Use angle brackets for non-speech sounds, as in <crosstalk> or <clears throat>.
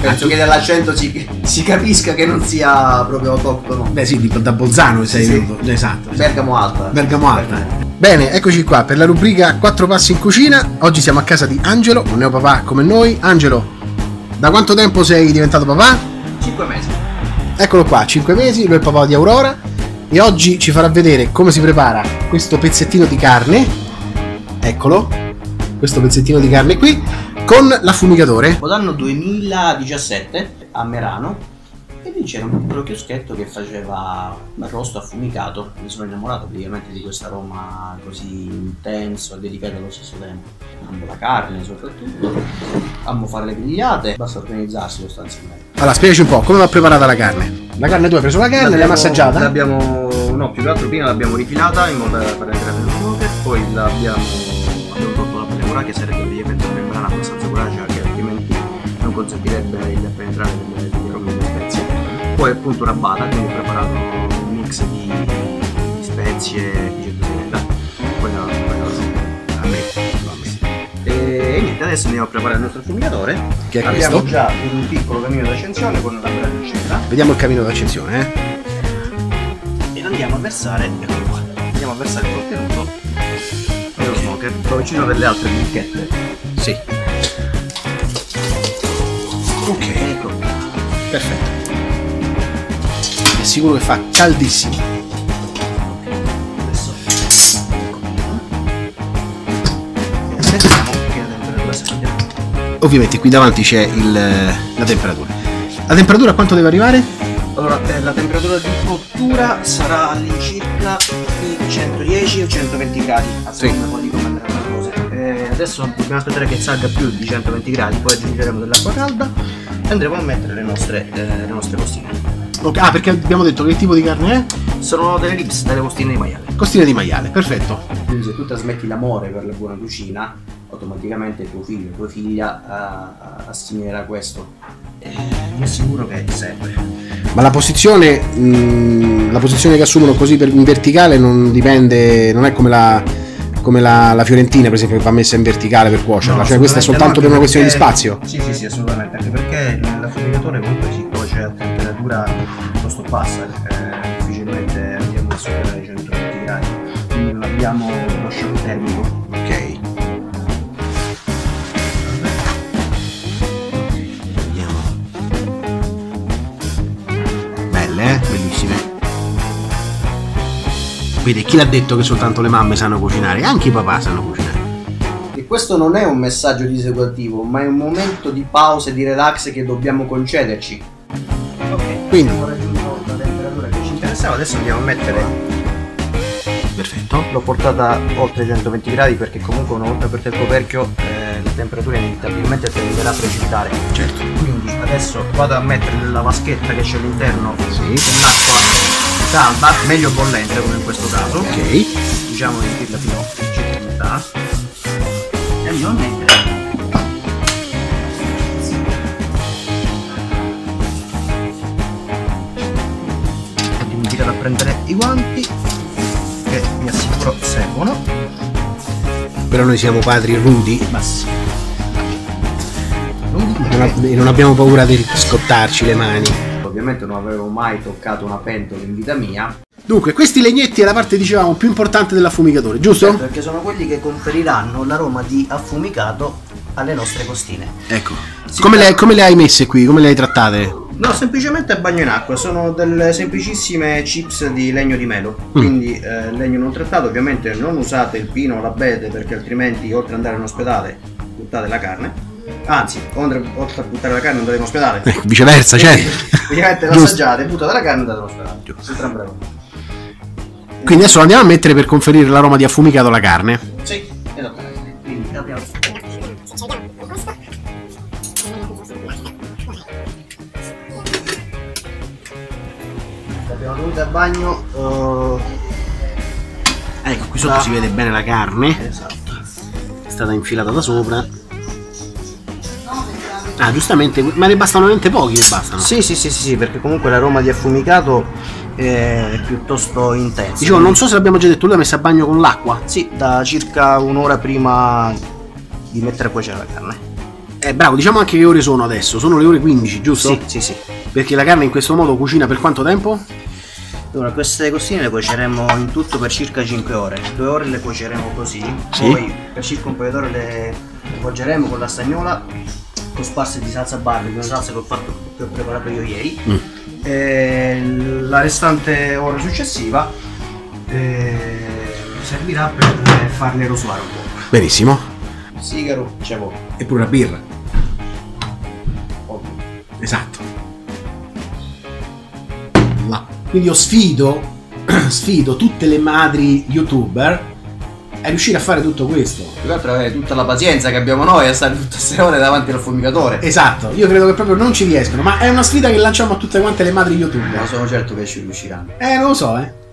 Penso che dall'accento si, si capisca che non sia proprio autoctono. Beh sì, di- da Bolzano sei Sì, sì. venuto. Esatto. Bergamo Alta. Bergamo Alta. Bene, eccoci qua per la rubrica 4 passi in cucina. Oggi siamo a casa di Angelo, un neopapà come noi. Angelo, da quanto tempo sei diventato papà? 5 mesi. Eccolo qua, 5 mesi, lui è il papà di Aurora e oggi ci farà vedere come si prepara questo pezzettino di carne. Eccolo, questo pezzettino di carne qui con l'affumigatore. Capodanno 2017 a Merano e lì c'era un piccolo chioschetto che faceva arrosto affumicato. Mi sono innamorato praticamente di questo aroma così intenso e delicato allo stesso tempo. Amo la carne soprattutto, amo fare le grigliate, basta organizzarsi sostanzialmente. Allora, spiegaci un po' come va preparata la carne. La carne tu hai preso la carne, l'hai massaggiata? L'abbiamo, no, più che altro prima l'abbiamo rifilata in modo da far entrare nello smoker, poi l'abbiamo, Poi appunto rabbata, quindi ho preparato un mix di, di spezie di centosimenda, poi la, a me. E, niente, adesso andiamo a preparare il nostro affumigatore. Che è Abbiamo questo? già un piccolo camino d'accensione con la bella accesa. Vediamo il camino d'accensione, eh. e andiamo a versare eccolo qua andiamo a versare il contenuto nello smoker dove ci sono delle altre bicchette Sì. Ok, ecco perfetto. Sicuro che fa caldissimo. adesso e aspettiamo che la temperatura salga Ovviamente qui davanti c'è il- la temperatura. La temperatura a quanto deve arrivare? allora eh, la temperatura di cottura sarà all'incirca i 110 o 120 gradi a Sì. seconda poi di come andranno le cose Eh, adesso dobbiamo aspettare che salga più di 120 gradi poi aggiungeremo dell'acqua calda e andremo a mettere le nostre, eh, le nostre costine Ok, Ah, perché abbiamo detto che tipo di carne è? sono delle ribs delle costine di maiale Costine di maiale, perfetto. Quindi se tu trasmetti l'amore per la buona cucina, automaticamente tuo figlio, tua figlia eh, assimilerà questo. E mi assicuro che serve. Ma la posizione, mh, la posizione che assumono così per- in verticale non dipende, non è come la, come la, la fiorentina per esempio che va messa in verticale per cuocerla, cioè questa è soltanto per una questione di spazio. Sì, sì, sì, assolutamente, anche perché l'affumigatore comunque si cuoce a temperatura piuttosto bassa, eh, difficilmente andiamo a superare i 120 gradi, quindi non abbiamo lo shock termico. Ok. Vediamo. Belle, eh? Bellissime. Vedi, chi l'ha detto che soltanto le mamme sanno cucinare? Anche i papà sanno cucinare. E questo non è un messaggio diseguativo, ma è un momento di pausa e di relax che dobbiamo concederci. Quindi- abbiamo raggiunto la temperatura che ci interessava, adesso andiamo a mettere. Perfetto. L'ho portata oltre i 120 gradi perché comunque una volta aperto il coperchio eh, la temperatura inevitabilmente tenderà a precipitare. Certo. Quindi adesso vado a mettere nella vaschetta che c'è all'interno Sì. dell'acqua calda, meglio bollente come in questo caso. Ok. Diciamo di dirla fino a circa metà. E andiamo a mettere prendere i guanti che mi assicuro servono Però noi siamo padri rudi basta non ab- e non abbiamo paura di scottarci le mani. ovviamente non avevo mai toccato una pentola in vita mia Dunque, questi legnetti è la parte, dicevamo, più importante dell'affumigatore, giusto? perché sono quelli che conferiranno l'aroma di affumicato alle nostre costine Ecco. Come le, come le hai messe qui? Come le hai trattate? No, semplicemente a bagno in acqua, sono delle semplicissime chips di legno di melo, quindi eh, legno non trattato, ovviamente non usate il pino o l'abete perché altrimenti oltre ad andare in ospedale buttate la carne, anzi oltre, oltre a buttare la carne andate in ospedale, Ecco, viceversa, cioè. praticamente Giusto. l'assaggiate, buttate la carne e andate in ospedale, Giusto. Quindi adesso lo andiamo a mettere per conferire l'aroma di affumicato alla carne. Sì, esattamente, quindi abbiamo... Abbiamo dovuto a bagno... eh, Ecco, qui sotto Ah. si vede bene la carne. esatto. È stata infilata da sopra. Ah, giustamente, ma ne bastano veramente pochi e bastano. Sì, sì, sì, sì, sì, perché comunque l'aroma di affumicato è piuttosto intenso. Dicevo, non so se l'abbiamo già detto, lui l'ha messa a bagno con l'acqua. Sì, da circa un'ora prima di mettere a cuocere la carne. Eh, bravo, diciamo anche che ore sono adesso. Sono le ore 15, giusto? Sì, sì, sì. Perché la carne in questo modo cucina per quanto tempo? Allora, queste costine le cuoceremo in tutto per circa 5 ore. 2 ore le cuoceremo così, Sì. poi per circa un paio d'ore le avvolgeremo con la stagnola cosparse di salsa barbecue, una salsa che ho, fatto, che ho preparato io ieri. Mm. E la restante ora successiva eh, servirà per farle rosolare un po'. Benissimo. Sigaro, c'avevo. E pure la birra. Esatto. Quindi io sfido, <clears throat> sfido tutte le madri youtuber a riuscire a fare tutto questo. Più che altro è tutta la pazienza che abbiamo noi a stare tutte queste ore davanti al fumigatore. Esatto, io credo che proprio non ci riescono, ma è una sfida che lanciamo a tutte quante le madri Ma youtuber. sono certo che ci riusciranno. Eh, non lo so, eh.